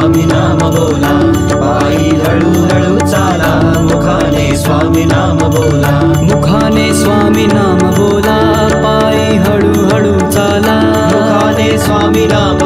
स्वामी नाम बोला पायी हळू हळू चाला मुखाने स्वामी नाम बोला मुखाने स्वामी नाम बोला पायी हळू हळू चाला मुखाने स्वामी नाम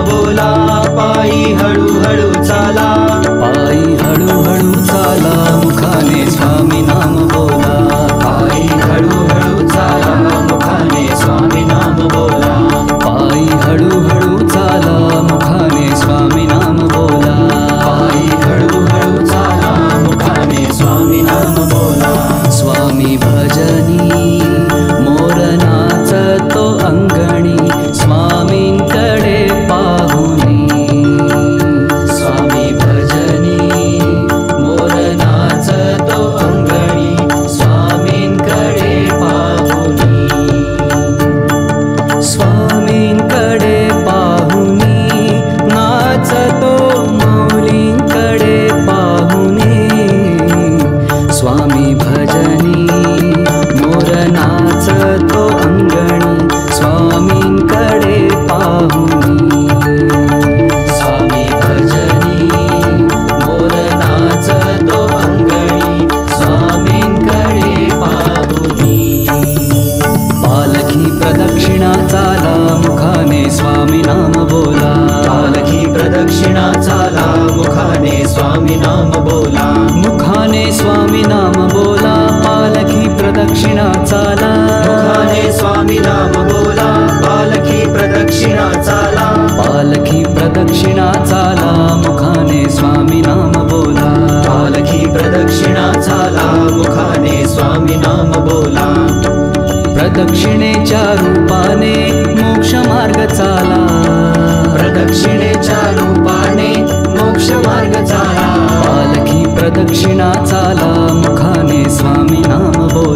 चाला मुखाने स्वामी नाम बोला पालखी प्रदक्षिणा चाला मुखाने स्वामी नाम बोला मुखाने स्वामी नाम बोला पालखी प्रदक्षिणा मुखाने स्वामी नाम बोला पालखी प्रदक्षिणा चाला पालखी प्रदक्षिणा चाला मुखाने स्वामी नाम बोला पालखी प्रदक्षिणा चाला मुखाने स्वामी नाम बोला प्रदक्षिणेच्या रूपाने मोक्ष मार्ग चाला. प्रदक्षिणेच्या रूपाने मोक्ष मार्ग चाला. पालखी प्रदक्षिणा चाला. मुखाने स्वामी नाम बोल.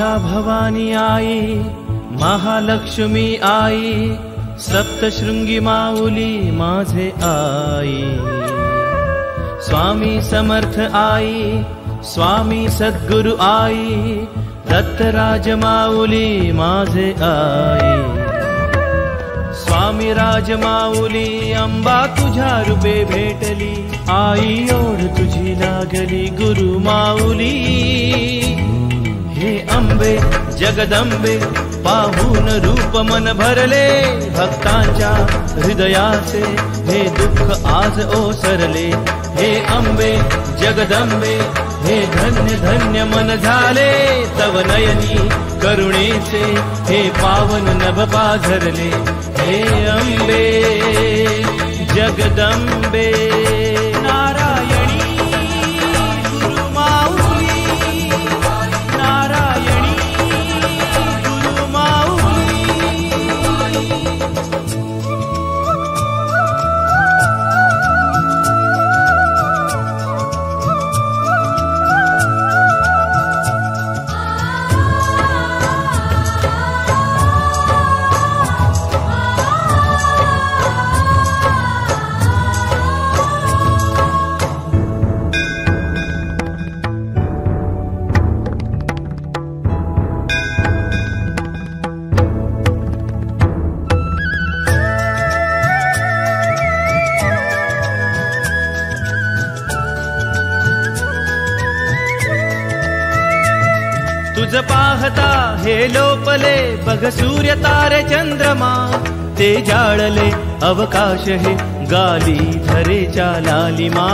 भवानी आई महालक्ष्मी आई सप्तशृंगी माऊली माझे आई। स्वामी समर्थ आई स्वामी सद्गुरु आई दत्तराज माऊली माझे आई। स्वामी तुझ्या रूपे भेटली आई ओढ तुझी लागली गुरु माऊली हे अंबे जगदंबे पाहून रूप मन भरले भक्तांच्या हृदयाचे हे दुःख आज ओसरले. हे धन्य धन्य मन झाले. तव नयनी करुणेचे हे पावन नभ पाझरले. हे अंबे जगदंबे तुझ पाहता हे लोपले बघ सूर्य तारे चंद्रमा ते जाळले अवकाश हे गाली रे लालिमा.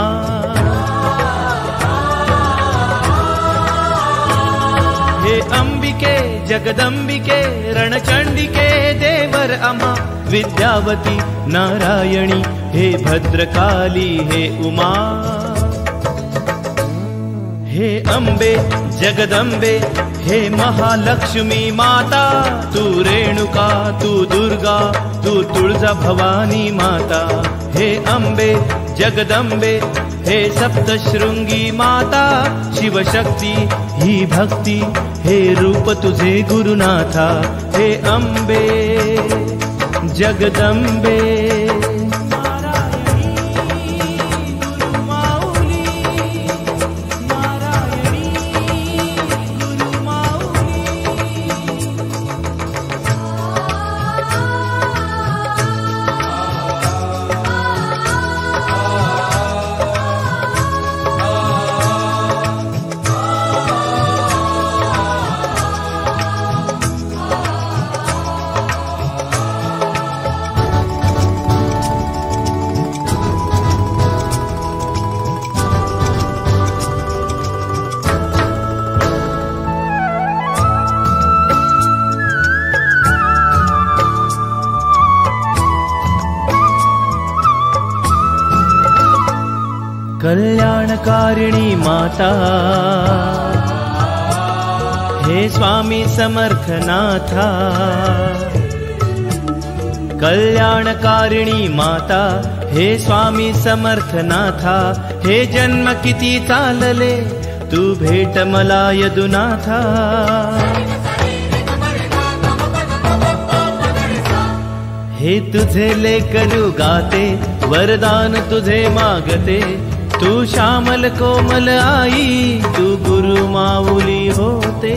हे अंबिके जगदंबिके रणचंडिके देवर अमा विद्यावती नारायणी हे भद्रकाली हे उमा. हे अम्बे जगदम्बे हे महालक्ष्मी माता तू रेणुका तू दुर्गा तू तुळजा भवानी माता. हे अम्बे जगदम्बे हे सप्तशृङ्गी माता शिवशक्ती ही भक्ती हे रूप तुझे गुरुनाथा. हे अम्बे जगदम्बे कल्याणकारिणी माता। हे स्वामी समर्थनाथा। कल्याणकारिणी माता हे स्वामी समर्थनाथा। हे जन्म किती चालले तू भेट मला यदुनाथा। हे तुझे लेकरू गाते वरदान तुझे मागते तू श्यामल कोमल आई तू गुरु मावीते